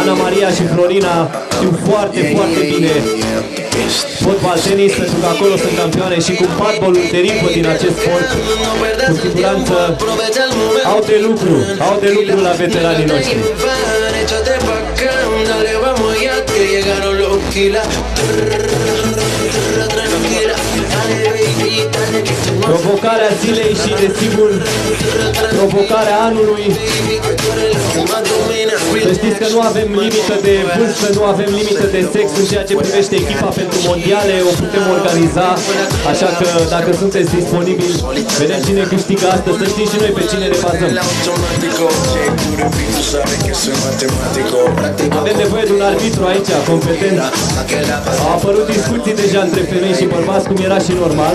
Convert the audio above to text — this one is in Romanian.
Ana Maria și Florina știu foarte, foarte bine fotbal tenis pentru că acolo sunt campioane și cu patbolul de ripă din acest sport cu siguranță au de lucru, au de lucru la veteranii noștri. Dale, vamos ya que llegaron los kilas. Provocarea zilei și, desigur, provocarea anului. Să știți că nu avem limită de vârstă, nu avem limită de sex în ceea ce privește echipa pentru mondiale, o putem organiza, așa că dacă sunteți disponibili, vedem cine câștigă astăzi, să știți și noi pe cine ne bazăm. Avem nevoie de un arbitru aici, competent. Au apărut discuții deja între femei și bărbați, cum era și normal.